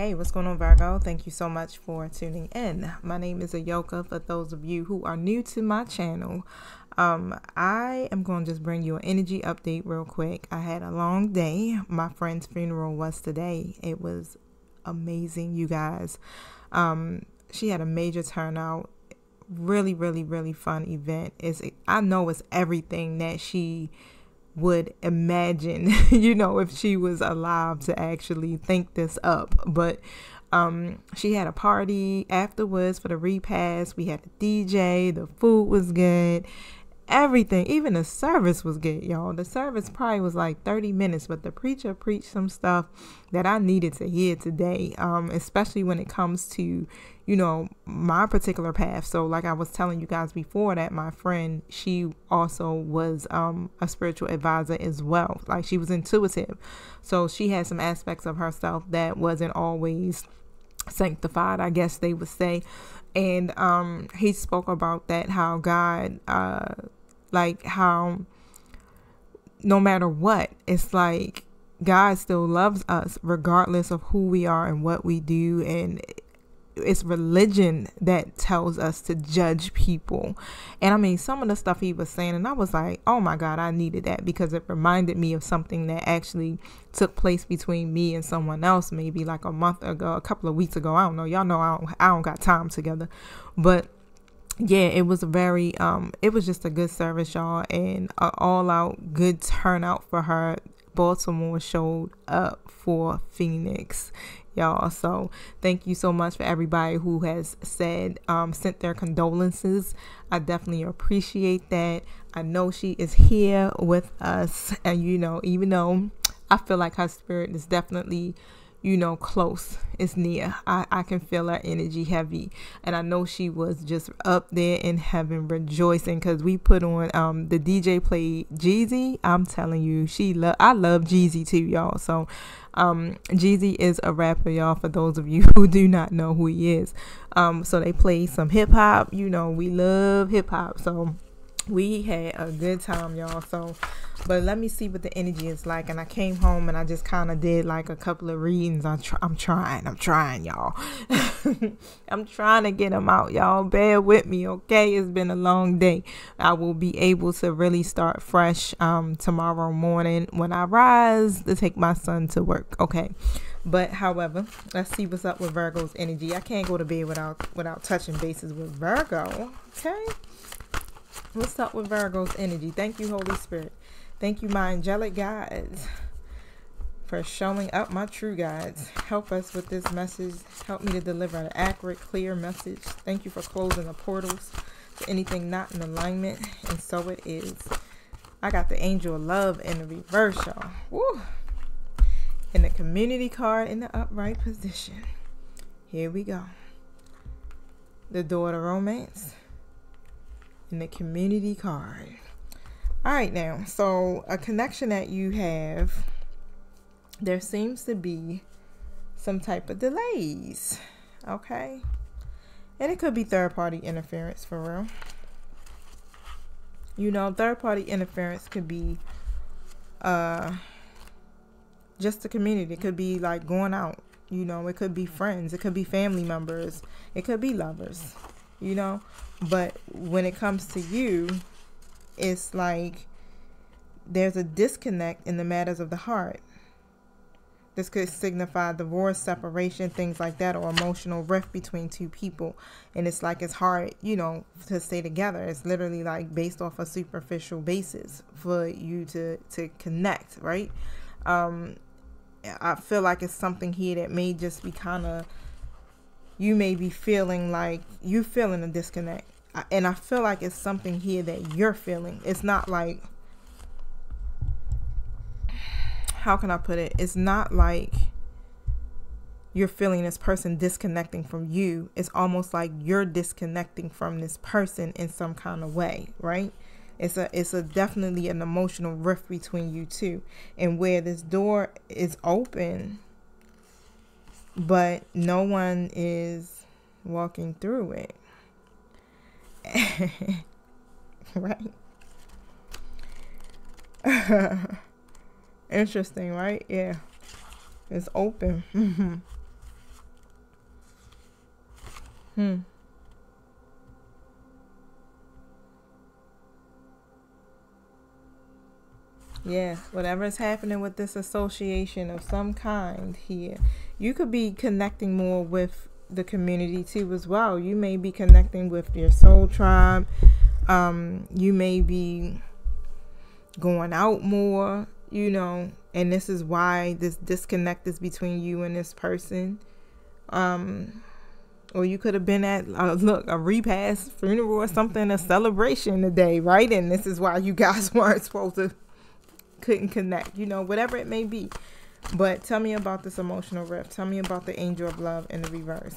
Hey, what's going on, Virgo? Thank you so much for tuning in. My name is Ahyoka. For those of you who are new to my channel, um, I am going to just bring you an energy update real quick. I had a long day. My friend's funeral was today. It was amazing, you guys. Um, she had a major turnout. Really, really, really fun event. Is I know it's everything that she would imagine, you know, if she was alive to actually think this up. But um, she had a party afterwards for the repast. We had the DJ, the food was good, everything, even the service was good, y'all. The service probably was like 30 minutes, but the preacher preached some stuff that I needed to hear today, um, especially when it comes to, you know, my particular path. So, like I was telling you guys before, that my friend, she also was um, a spiritual advisor as well. Like she was intuitive. So, she had some aspects of herself that wasn't always sanctified, I guess they would say. And um, he spoke about that, how God, uh, like how no matter what, it's like God still loves us regardless of who we are and what we do. And it's religion that tells us to judge people. And I mean, some of the stuff he was saying, and I was like, oh my God, I needed that because it reminded me of something that actually took place between me and someone else, maybe like a month ago, a couple of weeks ago. I don't know. Y'all know I don't, I don't got time together. But yeah, it was a very um it was just a good service, y'all, and all out good turnout for her. Baltimore showed up for Phoenix, y'all. So thank you so much for everybody who has said um sent their condolences. I definitely appreciate that. I know she is here with us, and you know, even though I feel like her spirit is definitely you know, close. It's near. I, I can feel her energy heavy. And I know she was just up there in heaven rejoicing because we put on um the DJ played Jeezy. I'm telling you, she love I love Jeezy too, y'all. So um Jeezy is a rapper, y'all, for those of you who do not know who he is. Um so they play some hip hop, you know, we love hip hop. So we had a good time y'all. So but let me see what the energy is like. And i came home and i just kind of did like a couple of readings. I'm, tr- I'm trying i'm trying y'all. I'm trying to get them out y'all. Bear with me okay? It's been a long day. I will be able to really start fresh um tomorrow morning when i rise to take my son to work okay? But however let's see what's up with virgo's energy. I can't go to bed without without touching bases with virgo okay What's up with Virgo's energy? Thank you, Holy Spirit. Thank you, my angelic guides, for showing up, my true guides. Help us with this message. Help me to deliver an accurate, clear message. Thank you for closing the portals to anything not in alignment. And so it is. I got the angel of love in the reverse, y'all. Woo! And the community card in the upright position. Here we go. The door to romance and the community card. All right, now, so a connection that you have, there seems to be some type of delays, okay? And it could be third party interference for real. You know, third party interference could be uh just the community. It could be like going out, you know, it could be friends, it could be family members, it could be lovers, you know. But when it comes to you, it's like there's a disconnect in the matters of the heart. This could signify divorce, separation, things like that, or emotional rift between two people. And it's like it's hard, you know, to stay together. It's literally like based off a superficial basis for you to to connect, right? Um, I feel like it's something here that may just be kind of you may be feeling like you feeling a disconnect and I feel like it's something here that you're feeling. It's not like how can I put it? It's not like you're feeling this person disconnecting from you. It's almost like you're disconnecting from this person in some kind of way, right? It's a it's a definitely an emotional rift between you two. And where this door is open but no one is walking through it right? Interesting, right? Yeah. It's open. Hmm. Yeah, whatever is happening with this association of some kind here, you could be connecting more with the community too as well. You may be connecting with your soul tribe. Um, you may be going out more, you know, and this is why this disconnect is between you and this person. Um, or you could have been at uh, look a repast funeral or something, a celebration today, right? And this is why you guys weren't supposed to couldn't connect, you know, whatever it may be. But tell me about this emotional rift. Tell me about the angel of love in the reverse.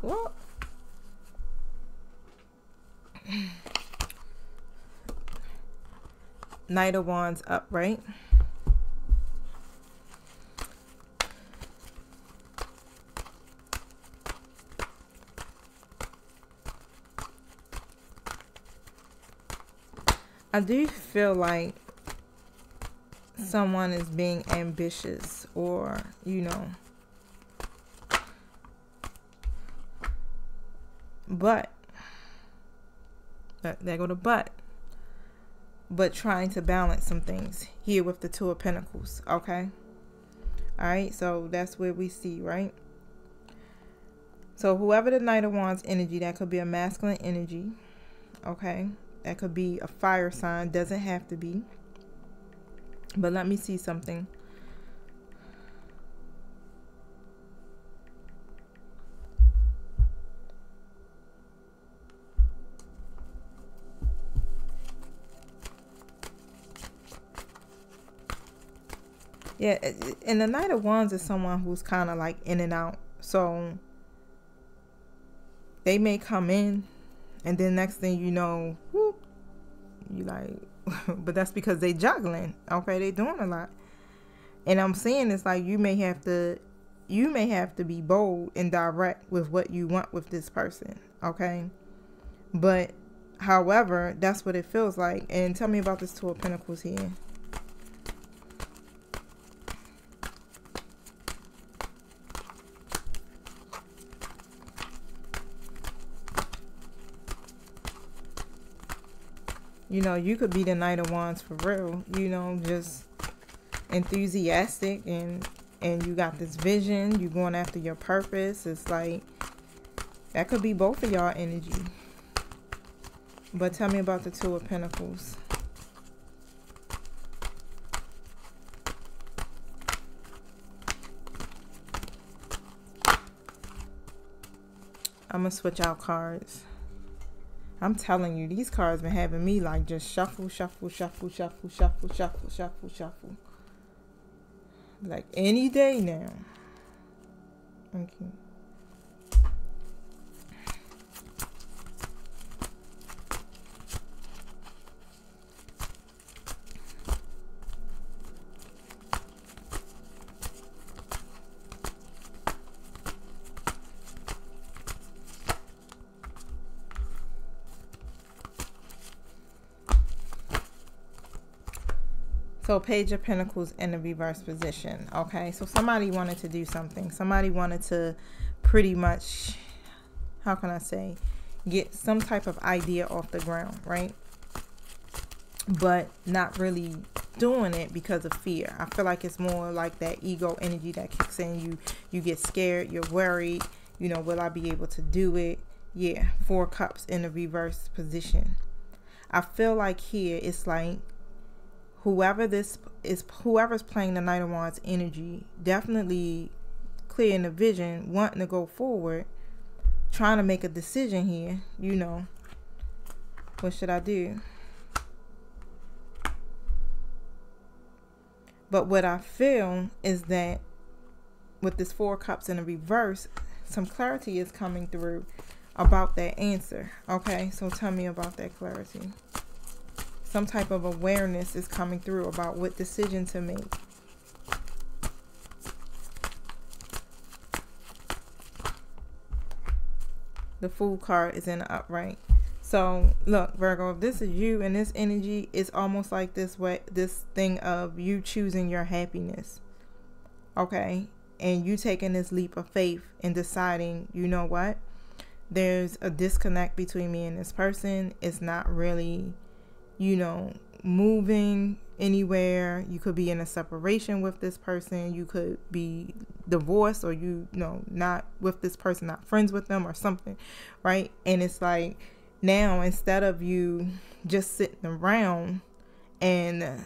Well, Knight of Wands up, I do feel like mm. someone is being ambitious or, you know, but, there go the but, but trying to balance some things here with the Two of Pentacles, okay? All right, so that's where we see, right? So whoever the Knight of Wands energy, that could be a masculine energy, okay? That could be a fire sign, doesn't have to be. But let me see something. Yeah, and the Knight of Wands is someone who's kind of like in and out. So they may come in and then next thing you know, you like, but that's because they juggling. Okay, they doing a lot. And I'm saying it's like you may have to, you may have to be bold and direct with what you want with this person. Okay, but however, that's what it feels like. And tell me about this Two of Pentacles here. You know, you could be the Knight of Wands for real. You know, just enthusiastic and and you got this vision. You're going after your purpose. It's like that could be both of y'all energy. But tell me about the Two of Pentacles. I'm going to switch out cards. I'm telling you, these cards been having me like just shuffle, shuffle, shuffle, shuffle, shuffle, shuffle, shuffle, shuffle. Like any day now. Okay. So Page of Pentacles in the reverse position. Okay, so somebody wanted to do something. Somebody wanted to pretty much, how can I say, get some type of idea off the ground, right? But not really doing it because of fear. I feel like it's more like that ego energy that kicks in. You you get scared, you're worried, you know, will I be able to do it? Yeah, four cups in the reverse position. I feel like here it's like whoever this is whoever's playing the Knight of Wands energy definitely clear in the vision wanting to go forward trying to make a decision here you know. What should I do? But what I feel is that with this four cups in the reverse some clarity is coming through about that answer okay? So tell me about that clarity some type of awareness is coming through about what decision to make. The Fool card is in the upright. So look, Virgo, if this is you and this energy, it's almost like this way this thing of you choosing your happiness. Okay? And you taking this leap of faith and deciding, you know what? There's a disconnect between me and this person. It's not really, you know, moving anywhere. You could be in a separation with this person. You could be divorced or you, you know, not with this person, not friends with them or something, right? And it's like now instead of you just sitting around and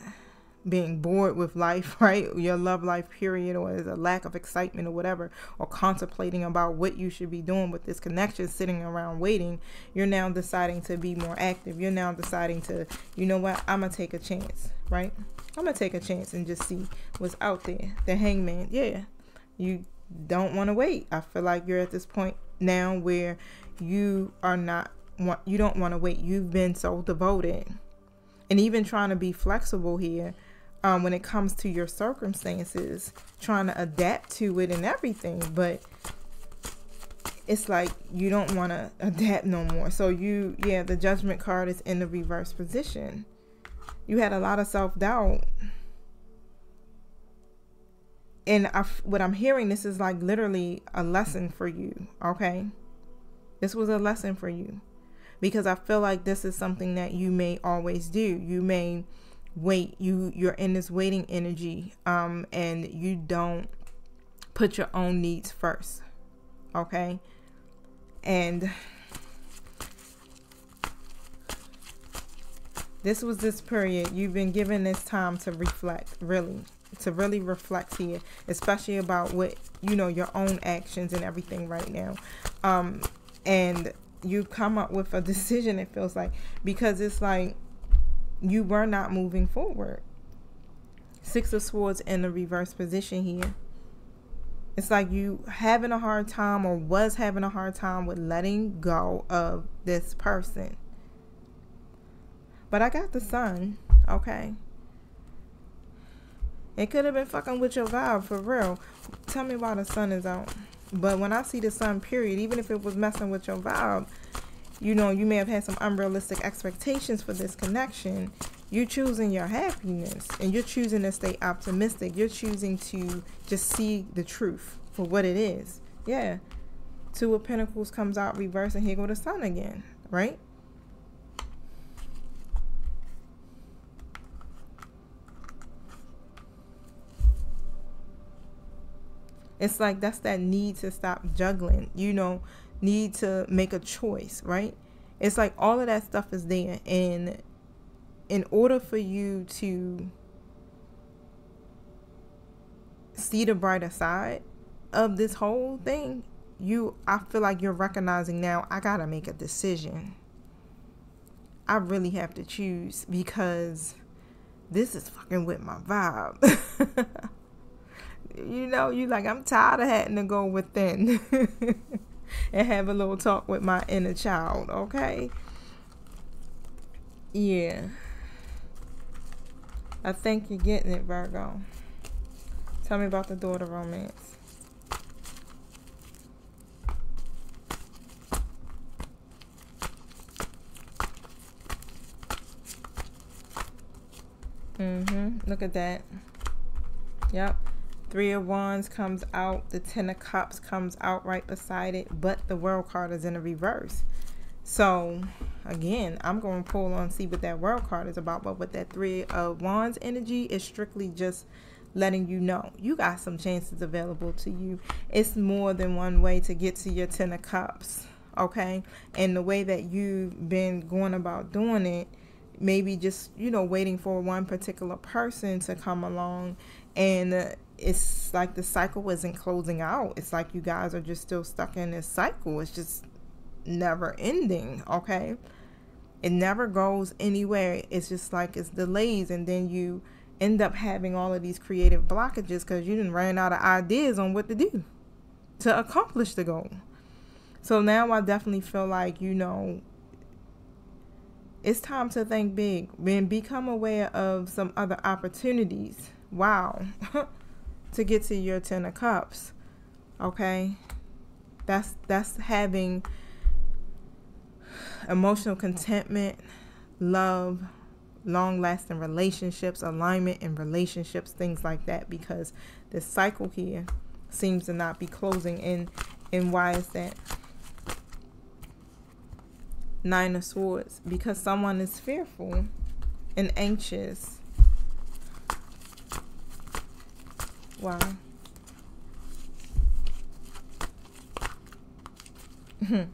being bored with life, right? Your love life period, or there's a lack of excitement or whatever, or contemplating about what you should be doing with this connection, sitting around waiting, you're now deciding to be more active. You're now deciding to, you know what, I'm gonna take a chance, right? I'm gonna take a chance and just see what's out there. The hangman, yeah. You don't want to wait. I feel like you're at this point now where you are not want you don't want to wait. You've been so devoted. And even trying to be flexible here um, when it comes to your circumstances, trying to adapt to it and everything. But it's like you don't want to adapt no more. So you, yeah, the judgment card is in the reverse position. You had a lot of self doubt. And I, what I'm hearing, this is like literally a lesson for you, okay? This was a lesson for you because I feel like this is something that you may always do. You may wait you you're in this waiting energy um and you don't put your own needs first okay? And this was this period. You've been given this time to reflect really to really reflect here especially about what you know your own actions and everything right now. Um and you come up with a decision it feels like because it's like you were not moving forward. Six of Swords in the reverse position here. It's like you having a hard time or was having a hard time with letting go of this person. But I got the sun, okay? It could have been fucking with your vibe for real. Tell me why the sun is out. But when I see the sun, period, even if it was messing with your vibe, you know, you may have had some unrealistic expectations for this connection. You're choosing your happiness and you're choosing to stay optimistic. You're choosing to just see the truth for what it is. Yeah. Two of Pentacles comes out reverse and here go the sun again, right? It's like that's that need to stop juggling. You know, need to make a choice, right? It's like all of that stuff is there. And in order for you to see the brighter side of this whole thing, you I feel like you're recognizing now I gotta make a decision. I really have to choose because this is fucking with my vibe. you know, you like I'm tired of having to go within. and have a little talk with my inner child, okay? Yeah. I think you're getting it, Virgo. Tell me about the door to romance. Mm-hmm. Look at that. Yep. Three of Wands comes out. The Ten of Cups comes out right beside it. But the World card is in a reverse. So, again, I'm going to pull on see what that World card is about. But with that Three of Wands energy, it's strictly just letting you know you got some chances available to you. It's more than one way to get to your Ten of Cups. Okay? And the way that you've been going about doing it maybe just you know waiting for one particular person to come along and uh, it's like the cycle isn't closing out. It's like you guys are just still stuck in this cycle. It's just never ending, okay? It never goes anywhere. It's just like it's delays, and then you end up having all of these creative blockages because you didn't run out of ideas on what to do to accomplish the goal. So now I definitely feel like, you know, it's time to think big and become aware of some other opportunities. Wow. to get to your ten of cups okay that's that's having emotional contentment, love, long lasting relationships, alignment in relationships, things like that, because this cycle here seems to not be closing. And, and why is that? Nine of Swords, because someone is fearful and anxious. Wow.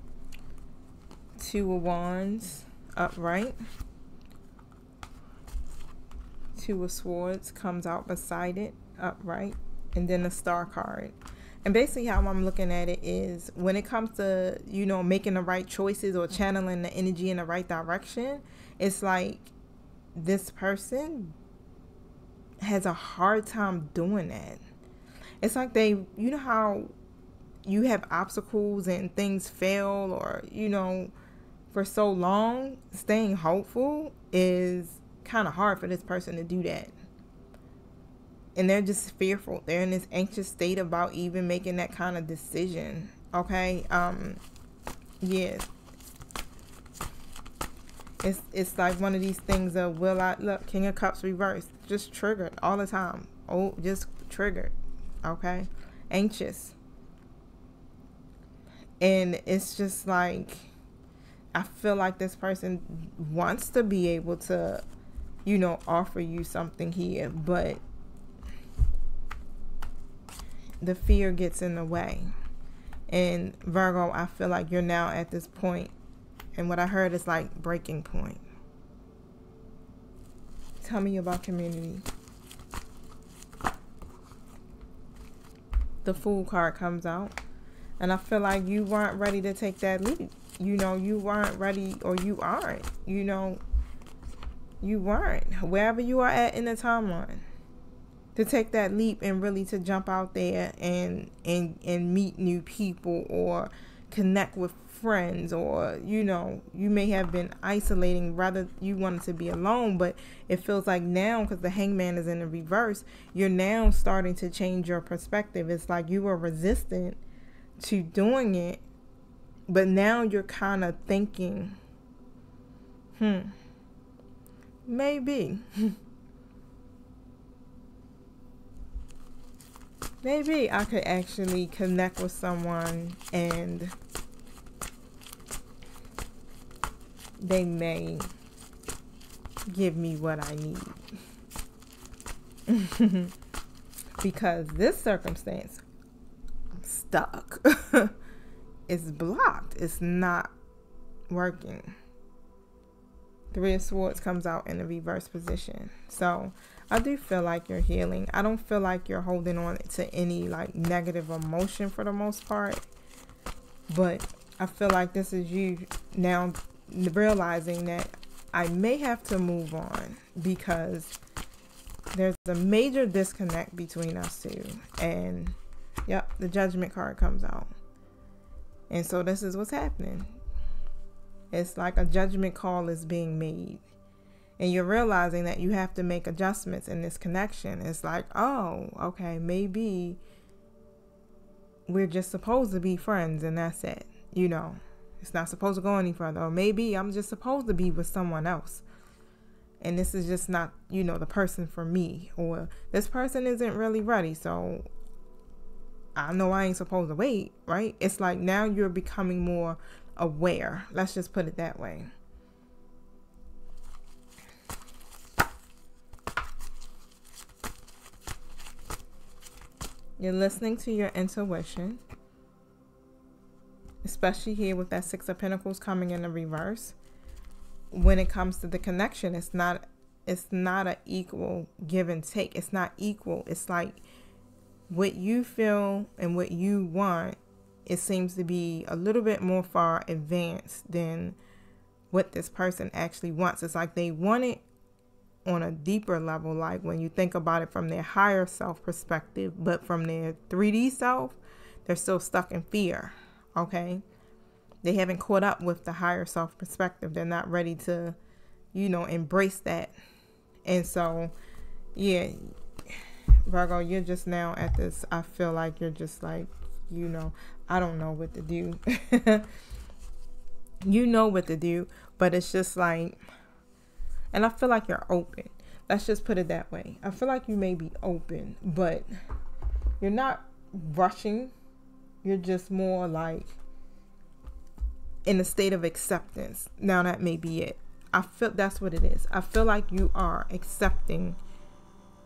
Two of Wands upright. Two of Swords comes out beside it upright. And then the Star card. And basically, how I'm looking at it is when it comes to, you know, making the right choices or channeling the energy in the right direction, it's like this person has a hard time doing that. It's like they, you know, how you have obstacles and things fail, or, you know, for so long, staying hopeful is kind of hard for this person to do that. And they're just fearful. They're in this anxious state about even making that kind of decision. Okay? Um yeah. It's it's like one of these things of will I look King of Cups reversed. Just triggered all the time. Oh, just triggered. Okay? Anxious. And it's just like I feel like this person wants to be able to, you know, offer you something here, but the fear gets in the way. And Virgo, I feel like you're now at this point, and what I heard is like breaking point. Tell me about community. The Fool card comes out, and I feel like you weren't ready to take that leap you know, you weren't ready or you aren't, you know, you weren't wherever you are at in the timeline to take that leap and really to jump out there and and and meet new people or connect with friends or you know you may have been isolating rather you wanted to be alone but it feels like now because the hangman is in the reverse you're now starting to change your perspective it's like you were resistant to doing it but now you're kind of thinking, hmm, maybe. maybe I could actually connect with someone and they may give me what I need. because this circumstance, I'm stuck. it's blocked. It's not working. Three of Swords comes out in the reverse position. So I do feel like you're healing. I don't feel like you're holding on to any like negative emotion for the most part. But I feel like this is you now realizing that I may have to move on because there's a major disconnect between us two. And yep, the judgment card comes out. And so this is what's happening. It's like a judgment call is being made. And you're realizing that you have to make adjustments in this connection. It's like, oh, okay, maybe we're just supposed to be friends and that's it. You know, it's not supposed to go any further. Or maybe I'm just supposed to be with someone else. And this is just not, you know, the person for me. Or this person isn't really ready. So I know I ain't supposed to wait, right? It's like now you're becoming more aware. Let's just put it that way. You're listening to your intuition, especially here with that Six of Pentacles coming in the reverse. When it comes to the connection, it's not it's not an equal give and take. It's not equal. It's like what you feel and what you want, it seems to be a little bit more far advanced than what this person actually wants. It's like they want it on a deeper level, like when you think about it from their higher self perspective, but from their 3D self, they're still stuck in fear. Okay. They haven't caught up with the higher self perspective. They're not ready to, you know, embrace that. And so, yeah, Virgo, you're just now at this. I feel like you're just like, you know, I don't know what to do. you know what to do, but it's just like, and I feel like you're open. Let's just put it that way. I feel like you may be open, but you're not rushing. You're just more like in a state of acceptance. Now that may be it. I feel that's what it is. I feel like you are accepting,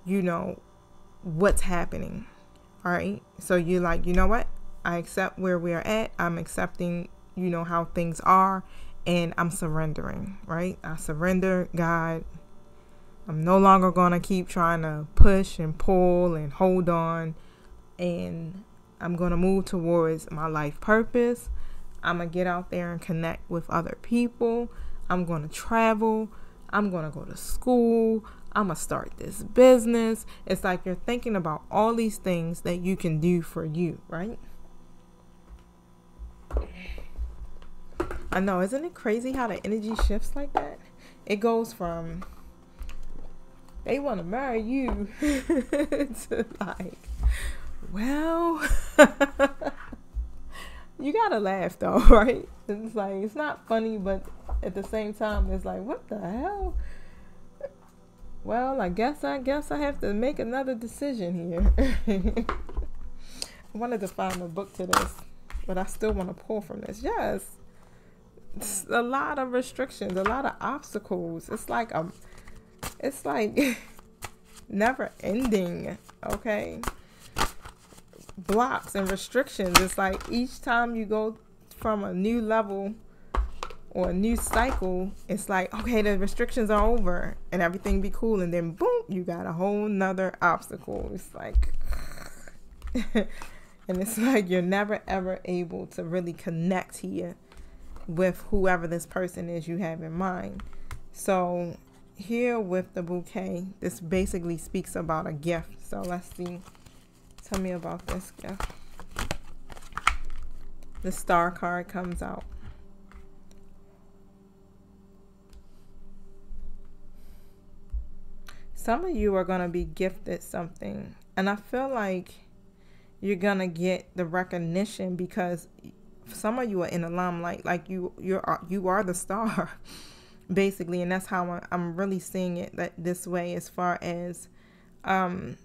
you know, what's happening. All right. So you're like, you know what? I accept where we're at. I'm accepting, you know, how things are. And I'm surrendering, right? I surrender, God. I'm no longer going to keep trying to push and pull and hold on. And I'm going to move towards my life purpose. I'm going to get out there and connect with other people. I'm going to travel. I'm going to go to school. I'm going to start this business. It's like you're thinking about all these things that you can do for you, right? I know, isn't it crazy how the energy shifts like that? It goes from they want to marry you to like, well, you gotta laugh though, right? It's like it's not funny, but at the same time, it's like, what the hell? Well, I guess I guess I have to make another decision here. I wanted to find a book to this, but I still want to pull from this. Yes, it's a lot of restrictions, a lot of obstacles. It's like um, it's like never ending. Okay, blocks and restrictions. It's like each time you go from a new level or a new cycle, it's like, okay, the restrictions are over and everything be cool. And then boom, you got a whole nother obstacle. It's like, and it's like you're never ever able to really connect here with whoever this person is you have in mind. So, here with the bouquet, this basically speaks about a gift. So, let's see. Tell me about this gift. The star card comes out. some of you are going to be gifted something. And I feel like you're going to get the recognition because some of you are in the limelight like you you're you are the star basically and that's how I'm really seeing it that this way as far as um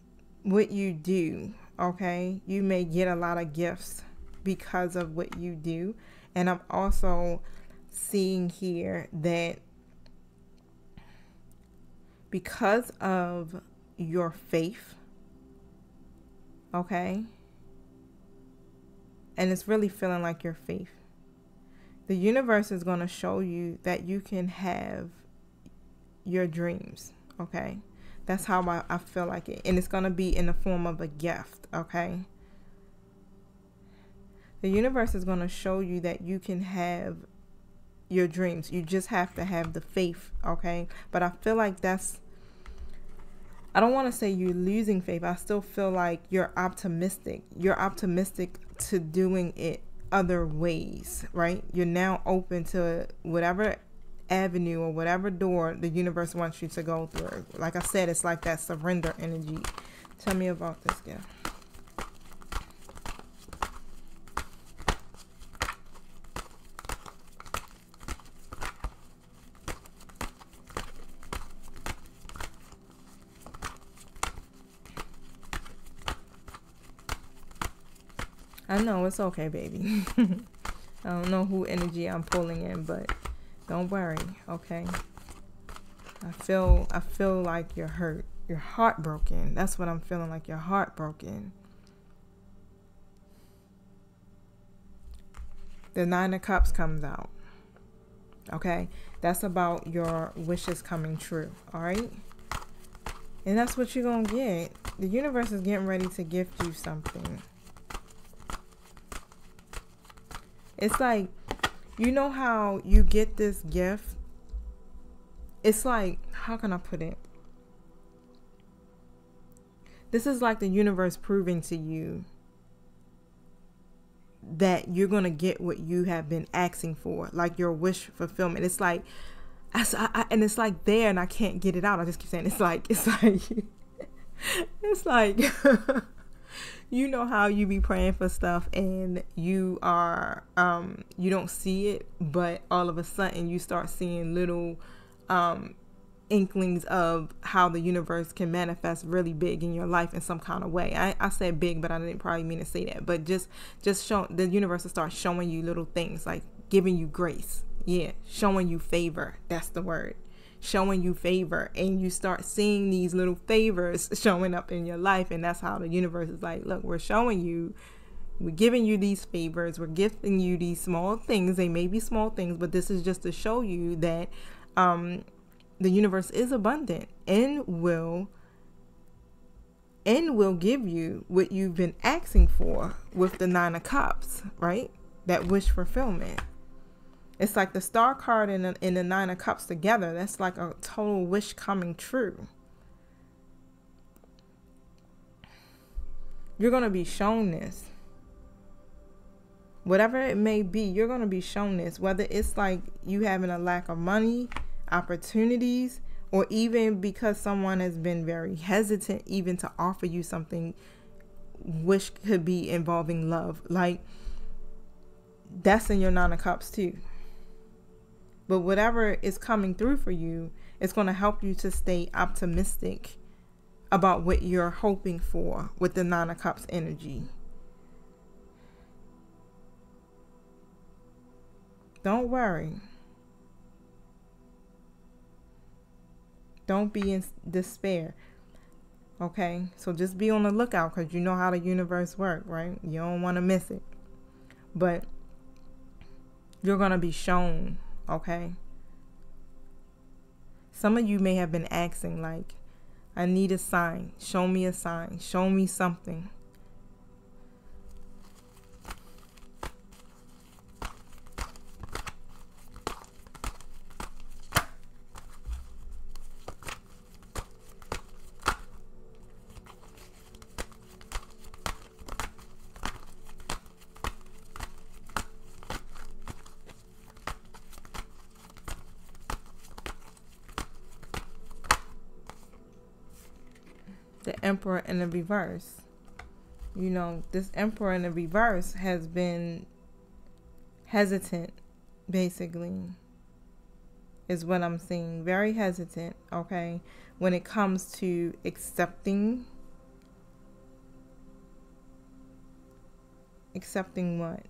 what you do okay you may get a lot of gifts because of what you do and I'm also seeing here that because of your faith, okay? And it's really feeling like your faith. The universe is going to show you that you can have your dreams, okay? That's how I, I feel like it. And it's going to be in the form of a gift, okay? The universe is going to show you that you can have your dreams. You just have to have the faith, okay? But I feel like that's I don't want to say you're losing faith. I still feel like you're optimistic. You're optimistic to doing it other ways, right? You're now open to whatever avenue or whatever door the universe wants you to go through. Like I said, it's like that surrender energy. Tell me about this gift. I know it's okay, baby. I don't know who energy I'm pulling in, but don't worry, okay? I feel I feel like you're hurt. You're heartbroken. That's what I'm feeling like. You're heartbroken. The Nine of Cups comes out. Okay? That's about your wishes coming true. All right? And that's what you're going to get. The universe is getting ready to gift you something. It's like, you know how you get this gift? It's like, how can I put it? This is like the universe proving to you that you're going to get what you have been asking for, like your wish fulfillment. It's like, I, I, and it's like there and I can't get it out. I just keep saying it's like, it's like, it's like, you know how you be praying for stuff and you are um you don't see it but all of a sudden you start seeing little um inklings of how the universe can manifest really big in your life in some kind of way. I, I said big, but I didn't probably mean to say that. But just just show the universe will start showing you little things like giving you grace. Yeah, showing you favor. That's the word. Showing you favor. And you start seeing these little favors showing up in your life. And that's how the universe is like, look, we're showing you we're giving you these favors. We're gifting you these small things. They may be small things, but this is just to show you that um, the universe is abundant and will and will give you what you've been asking for with the nine of cups right that wish fulfillment it's like the star card and the, the nine of cups together. That's like a total wish coming true. You're going to be shown this. Whatever it may be you're going to be shown this. Whether it's like you having a lack of money opportunities or even because someone has been very hesitant even to offer you something which could be involving love. Like that's in your nine of cups too but whatever is coming through for you it's going to help you to stay optimistic about what you're hoping for with the nine of cups energy don't worry Don't be in despair. Okay? So just be on the lookout because you know how the universe works, right? You don't want to miss it. But you're going to be shown, okay? Some of you may have been asking, like, I need a sign. Show me a sign. Show me something. the emperor in the reverse. You know, this emperor in the reverse has been hesitant, basically, is what I'm seeing. Very hesitant, okay, when it comes to accepting. Accepting what?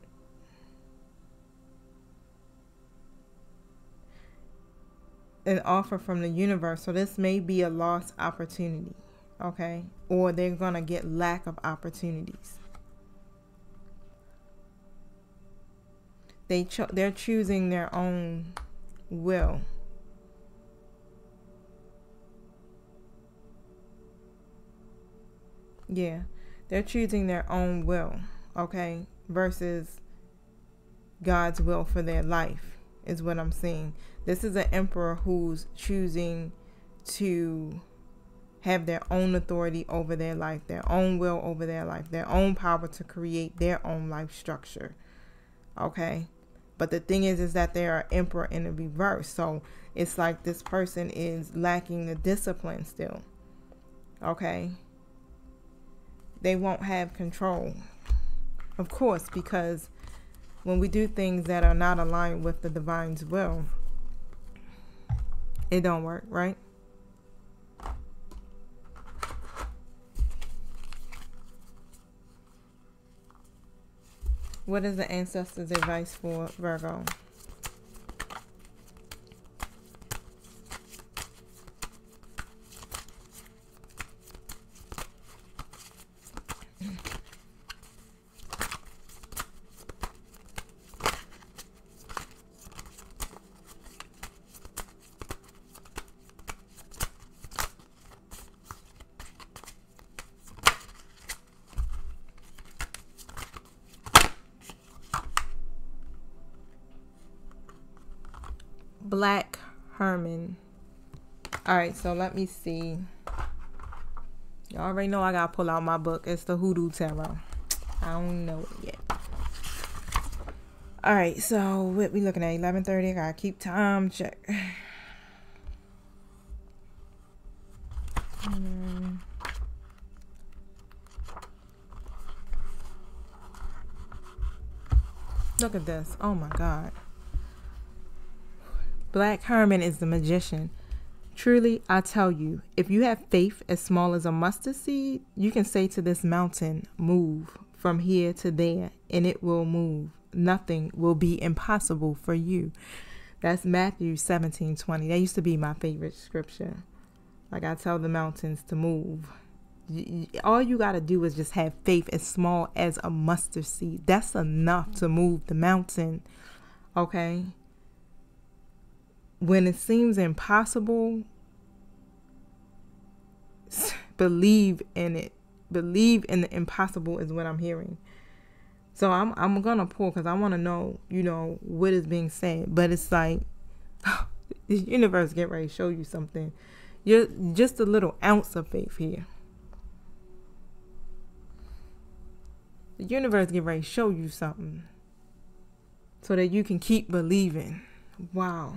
An offer from the universe. So this may be a lost opportunity okay? Or they're going to get lack of opportunities. They cho- they're choosing their own will. Yeah, they're choosing their own will, okay? Versus God's will for their life, is what I'm seeing. This is an emperor who's choosing to have their own authority over their life, their own will over their life, their own power to create their own life structure. Okay? But the thing is is that they are emperor in the reverse. So it's like this person is lacking the discipline still. Okay? They won't have control. Of course, because when we do things that are not aligned with the divine's will, it don't work, right? What is the ancestors' advice for Virgo? Black Herman. All right, so let me see. Y'all already know I gotta pull out my book. It's the Hoodoo Tarot. I don't know it yet. All right, so what we looking at? 11:30. I gotta keep time check. Look at this. Oh my God. Black Herman is the magician. Truly, I tell you, if you have faith as small as a mustard seed, you can say to this mountain, Move from here to there, and it will move. Nothing will be impossible for you. That's Matthew 17 20. That used to be my favorite scripture. Like I tell the mountains to move. All you got to do is just have faith as small as a mustard seed. That's enough to move the mountain. Okay? When it seems impossible, believe in it. Believe in the impossible is what I'm hearing. So I'm I'm gonna pull because I want to know, you know, what is being said. But it's like the universe get ready to show you something. You're just a little ounce of faith here. The universe get ready to show you something so that you can keep believing. Wow.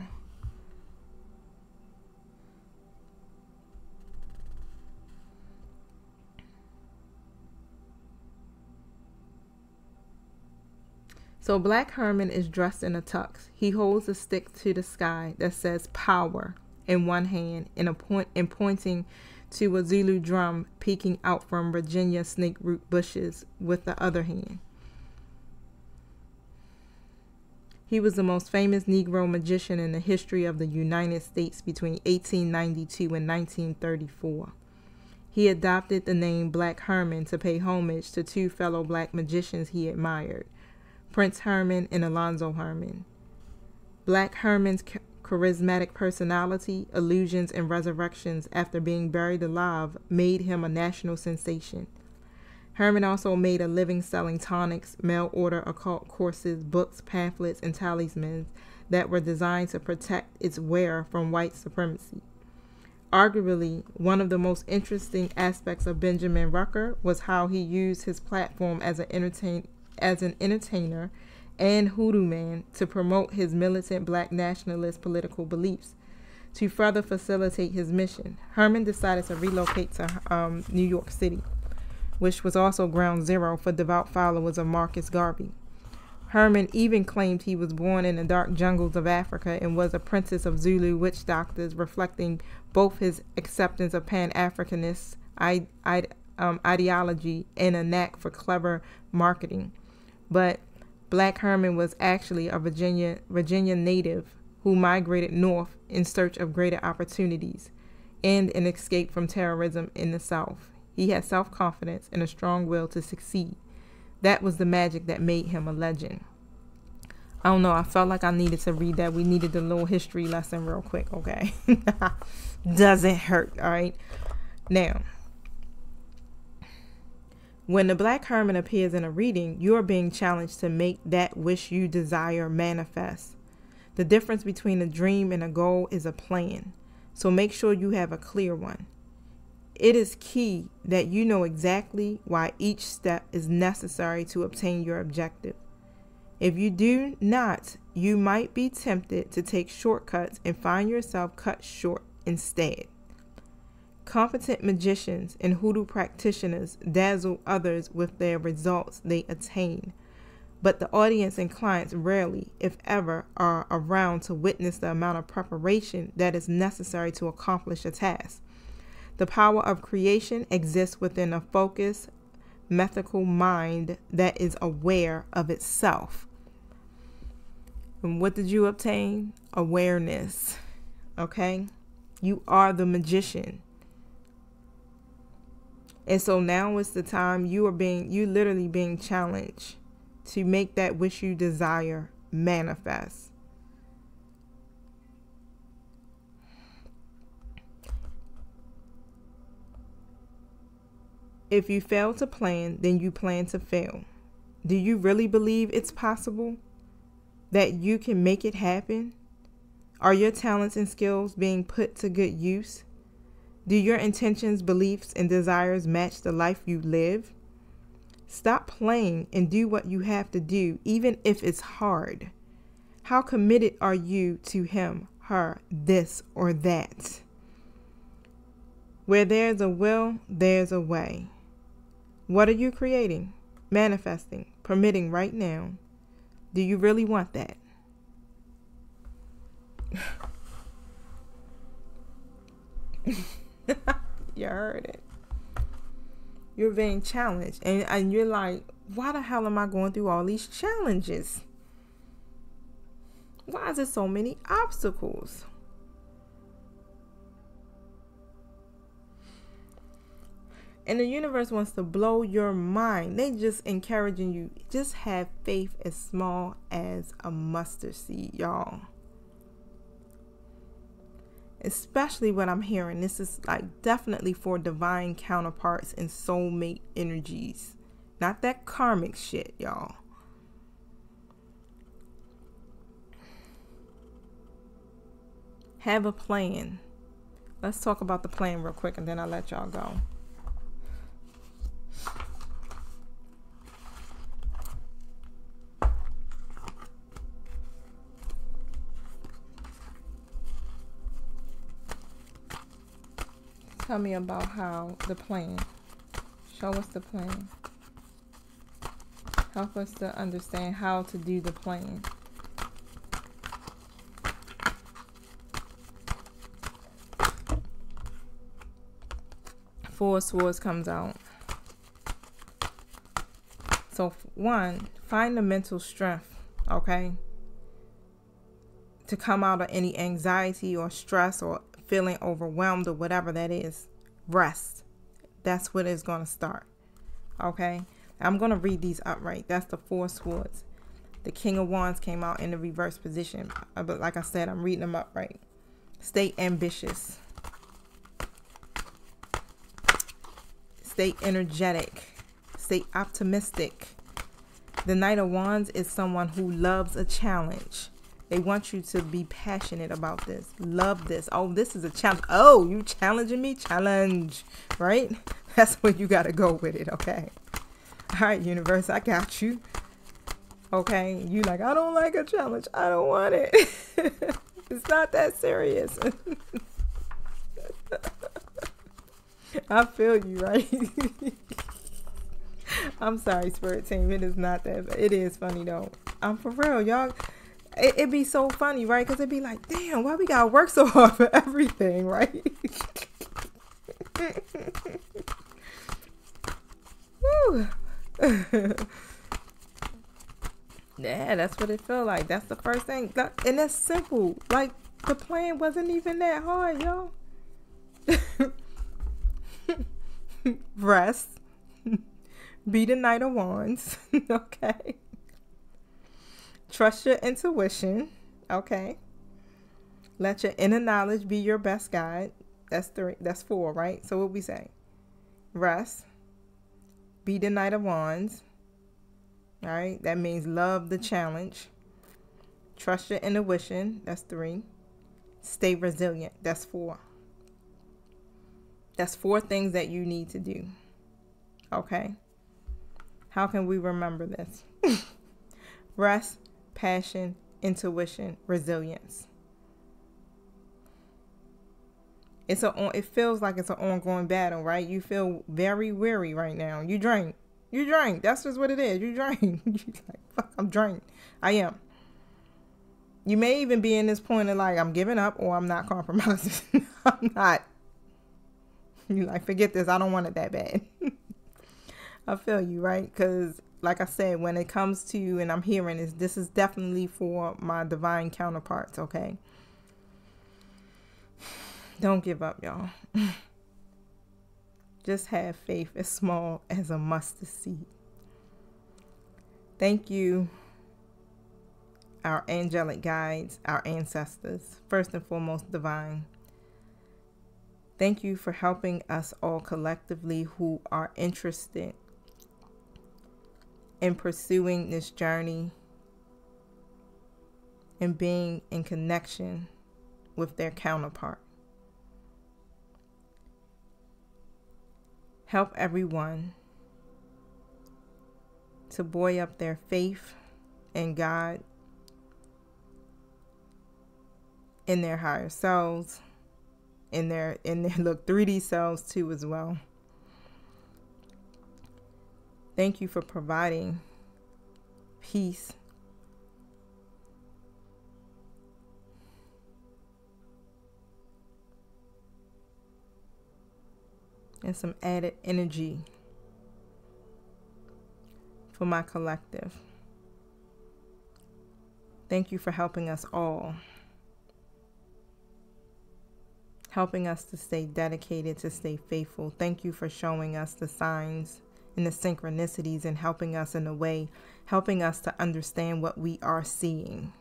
So Black Herman is dressed in a tux. He holds a stick to the sky that says power in one hand and, a point, and pointing to a Zulu drum peeking out from Virginia snake root bushes with the other hand. He was the most famous Negro magician in the history of the United States between 1892 and 1934. He adopted the name Black Herman to pay homage to two fellow black magicians he admired, Prince Herman and Alonzo Herman. Black Herman's charismatic personality, illusions, and resurrections after being buried alive made him a national sensation. Herman also made a living selling tonics, mail order occult courses, books, pamphlets, and talismans that were designed to protect its wearer from white supremacy. Arguably, one of the most interesting aspects of Benjamin Rucker was how he used his platform as an entertain as an entertainer and hoodoo man to promote his militant black nationalist political beliefs. To further facilitate his mission, Herman decided to relocate to um, New York City, which was also ground zero for devout followers of Marcus Garvey. Herman even claimed he was born in the dark jungles of Africa and was apprentice of Zulu witch doctors, reflecting both his acceptance of Pan Africanist um, ideology and a knack for clever marketing but Black Herman was actually a Virginia Virginia native who migrated north in search of greater opportunities and an escape from terrorism in the South. He had self confidence and a strong will to succeed. That was the magic that made him a legend. I don't know. I felt like I needed to read that. We needed a little history lesson real quick, okay? Doesn't hurt, all right? Now, when the Black Herman appears in a reading, you are being challenged to make that wish you desire manifest. The difference between a dream and a goal is a plan, so make sure you have a clear one. It is key that you know exactly why each step is necessary to obtain your objective. If you do not, you might be tempted to take shortcuts and find yourself cut short instead. Competent magicians and hoodoo practitioners dazzle others with their results they attain, but the audience and clients rarely, if ever, are around to witness the amount of preparation that is necessary to accomplish a task. The power of creation exists within a focused, methodical mind that is aware of itself. And what did you obtain? Awareness. Okay? You are the magician. And so now is the time you are being, you literally being challenged to make that wish you desire manifest. If you fail to plan, then you plan to fail. Do you really believe it's possible that you can make it happen? Are your talents and skills being put to good use? Do your intentions, beliefs, and desires match the life you live? Stop playing and do what you have to do, even if it's hard. How committed are you to him, her, this, or that? Where there's a will, there's a way. What are you creating, manifesting, permitting right now? Do you really want that? you heard it. You're being challenged. And, and you're like, why the hell am I going through all these challenges? Why is there so many obstacles? And the universe wants to blow your mind. They just encouraging you. Just have faith as small as a mustard seed, y'all. Especially what I'm hearing. This is like definitely for divine counterparts and soulmate energies. Not that karmic shit, y'all. Have a plan. Let's talk about the plan real quick and then I'll let y'all go. Tell me about how the plan. Show us the plan. Help us to understand how to do the plan. Four Swords comes out. So, one, find the mental strength, okay? To come out of any anxiety or stress or feeling overwhelmed or whatever that is, rest. That's what is going to start. Okay? I'm going to read these upright. That's the Four Swords. The King of Wands came out in the reverse position. Uh, but like I said, I'm reading them upright. Stay ambitious. Stay energetic. Stay optimistic. The Knight of Wands is someone who loves a challenge. They want you to be passionate about this. Love this. Oh, this is a challenge. Oh, you challenging me? Challenge. Right? That's where you got to go with it, okay? All right, universe, I got you. Okay? You like, I don't like a challenge. I don't want it. it's not that serious. I feel you, right? I'm sorry, Spirit Team. It is not that. It is funny though. I'm for real, y'all it, would be so funny, right? Because it'd be like, damn, why we gotta work so hard for everything, right? Woo. yeah, that's what it felt like. That's the first thing, and that's simple. Like the plan wasn't even that hard, y'all. Rest. Be the Knight of Wands. okay. Trust your intuition. Okay. Let your inner knowledge be your best guide. That's three. That's four, right? So what we say? Rest. Be the Knight of Wands. All right. That means love the challenge. Trust your intuition. That's three. Stay resilient. That's four. That's four things that you need to do. Okay. How can we remember this? Rest, passion, intuition, resilience. It's a it feels like it's an ongoing battle, right? You feel very weary right now. You drink. You drink. That's just what it is. You drink. you like, fuck, I'm drained. I am. You may even be in this point of like, I'm giving up or I'm not compromising. I'm not. You like, forget this. I don't want it that bad. I feel you, right? Because like I said, when it comes to, and I'm hearing is this is definitely for my divine counterparts, okay? Don't give up, y'all. Just have faith as small as a mustard seed. Thank you, our angelic guides, our ancestors, first and foremost, divine. Thank you for helping us all collectively who are interested in pursuing this journey and being in connection with their counterpart. Help everyone to buoy up their faith in God, in their higher selves, in their in their look 3D selves too as well. Thank you for providing peace. And some added energy for my collective. Thank you for helping us all helping us to stay dedicated, to stay faithful. Thank you for showing us the signs the synchronicities and helping us in a way, helping us to understand what we are seeing.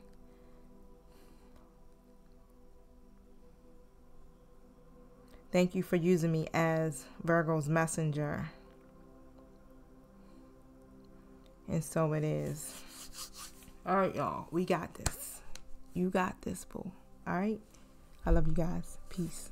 Thank you for using me as Virgo's messenger. And so it is. All right, y'all. We got this. You got this, boo. All right. I love you guys. Peace.